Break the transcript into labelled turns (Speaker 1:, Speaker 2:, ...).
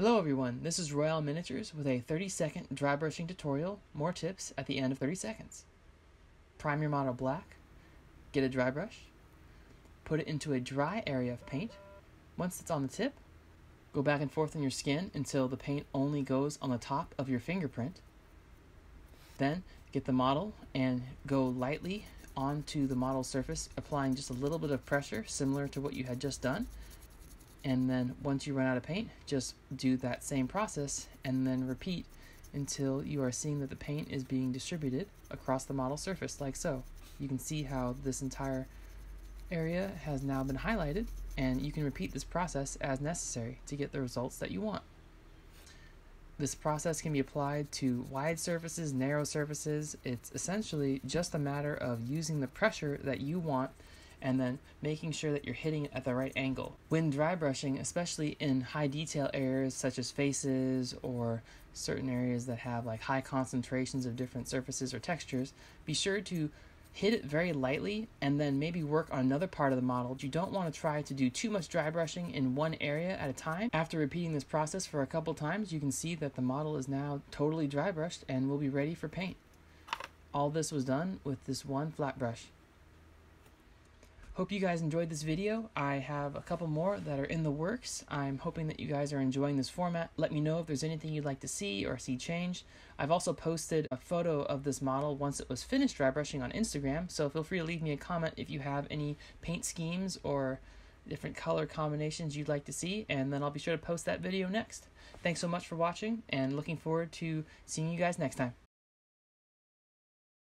Speaker 1: Hello everyone, this is Royale Miniatures with a 30 second dry brushing tutorial, more tips at the end of 30 seconds. Prime your model black, get a dry brush, put it into a dry area of paint. Once it's on the tip, go back and forth on your skin until the paint only goes on the top of your fingerprint. Then get the model and go lightly onto the model surface, applying just a little bit of pressure similar to what you had just done and then once you run out of paint just do that same process and then repeat until you are seeing that the paint is being distributed across the model surface like so you can see how this entire area has now been highlighted and you can repeat this process as necessary to get the results that you want this process can be applied to wide surfaces, narrow surfaces. It's essentially just a matter of using the pressure that you want and then making sure that you're hitting it at the right angle. When dry brushing, especially in high detail areas such as faces or certain areas that have like high concentrations of different surfaces or textures, be sure to hit it very lightly and then maybe work on another part of the model. You don't want to try to do too much dry brushing in one area at a time. After repeating this process for a couple times, you can see that the model is now totally dry brushed and will be ready for paint. All this was done with this one flat brush. Hope you guys enjoyed this video. I have a couple more that are in the works. I'm hoping that you guys are enjoying this format. Let me know if there's anything you'd like to see or see changed. I've also posted a photo of this model once it was finished dry brushing on Instagram, so feel free to leave me a comment if you have any paint schemes or different color combinations you'd like to see, and then I'll be sure to post that video next. Thanks so much for watching, and looking forward to seeing you guys next time.